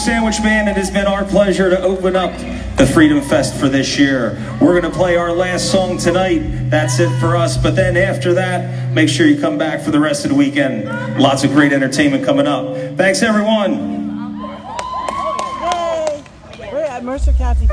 Sandwich Band, it has been our pleasure to open up the Freedom Fest for this year. We're going to play our last song tonight. That's it for us. But then after that, make sure you come back for the rest of the weekend. Lots of great entertainment coming up. Thanks, everyone. We're at Mercer County.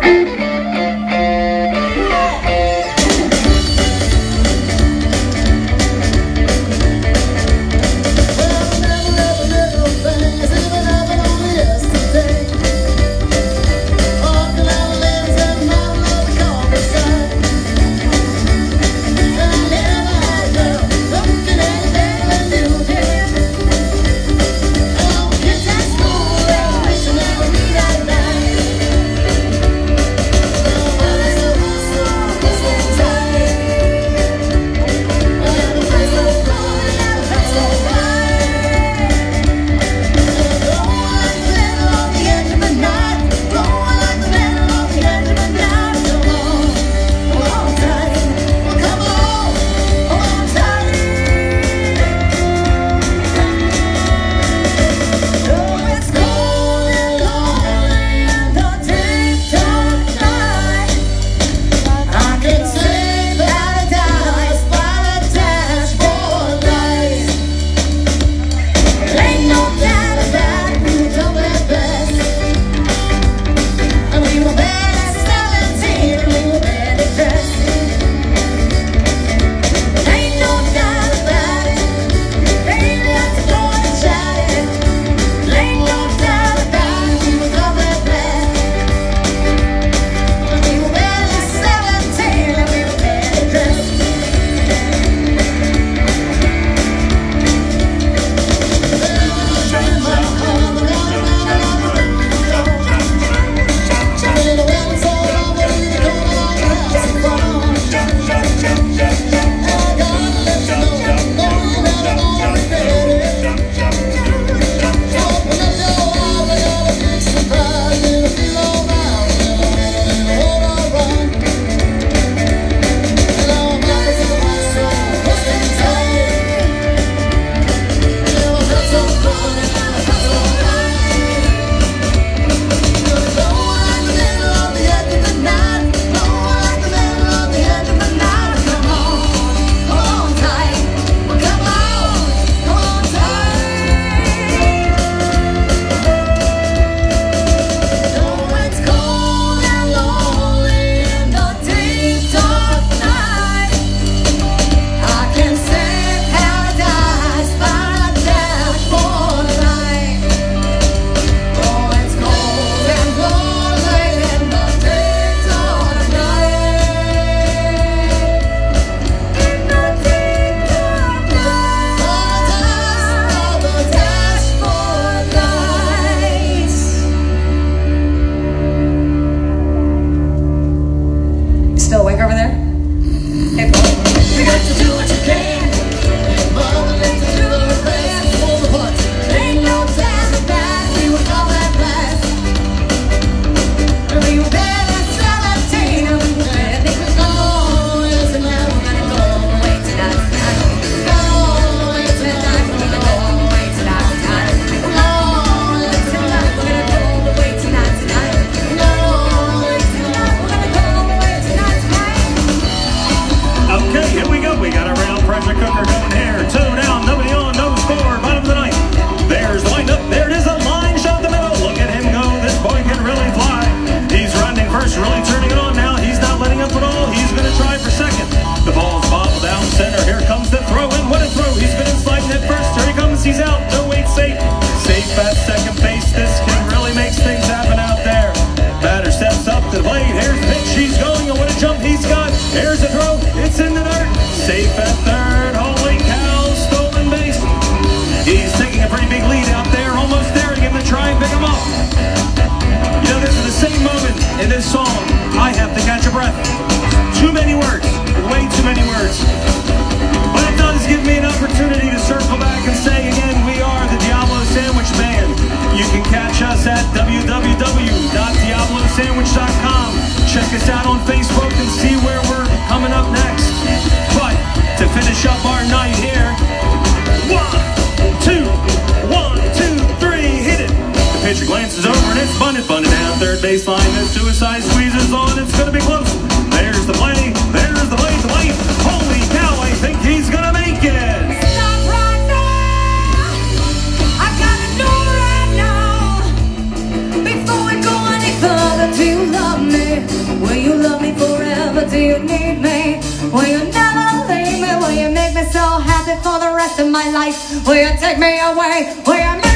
merch. What it does give me an opportunity to circle back and say again, we are the Diablo Sandwich Band. You can catch us at www.diablosandwich.com. Check us out on Facebook and see where we're coming up next. But to finish up our night here, one, two, one, two, three, hit it. The pitcher glances over and it's bunted, bunted down third baseline. The suicide squeezes on. It's gonna be close. There's the plan life. Holy cow, I think he's gonna make it. Do you love me? Will you love me forever? Do you need me? Will you never leave me? Will you make me so happy for the rest of my life? Will you take me away? Will you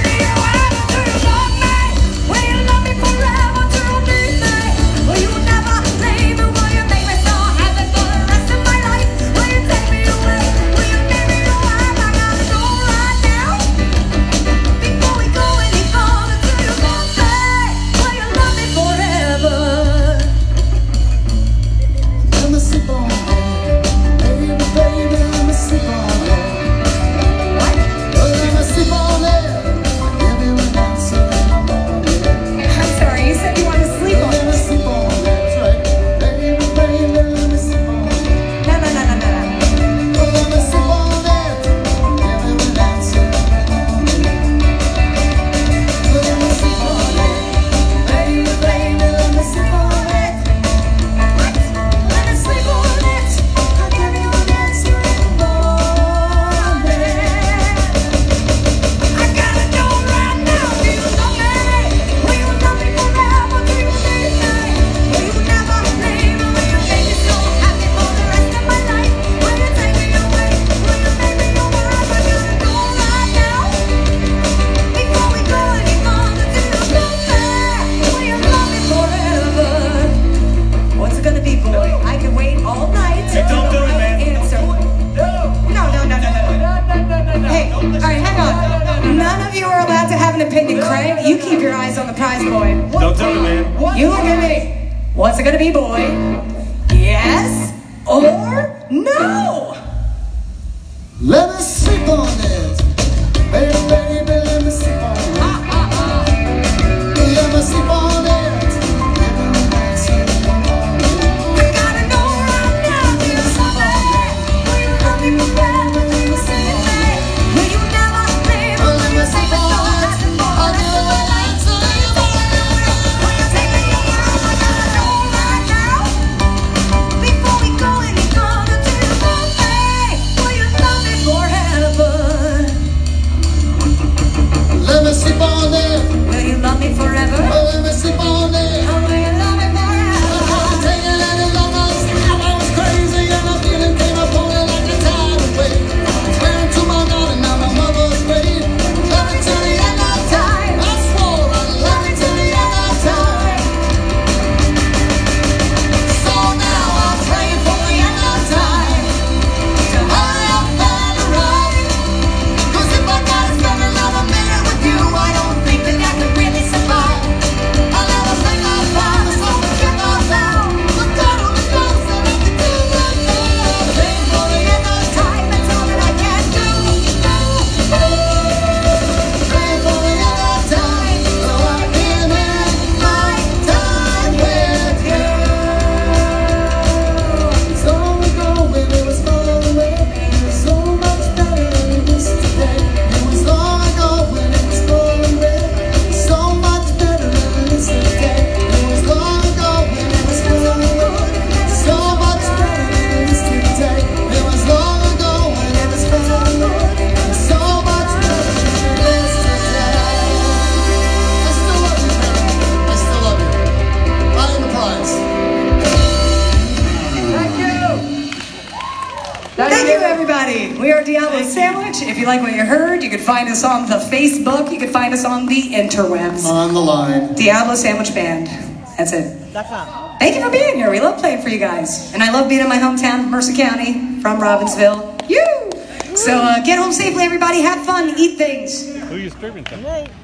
What's it gonna be, boy? Yes or no? Let us sleep on it. everybody. We are Diablo Sandwich. If you like what you heard, you can find us on the Facebook. You can find us on the interwebs. On the line. Diablo Sandwich Band. That's it. Thank you for being here. We love playing for you guys. And I love being in my hometown, Mercer County, from Robbinsville. You. So uh, get home safely, everybody. Have fun. Eat things. Who are you distributing to?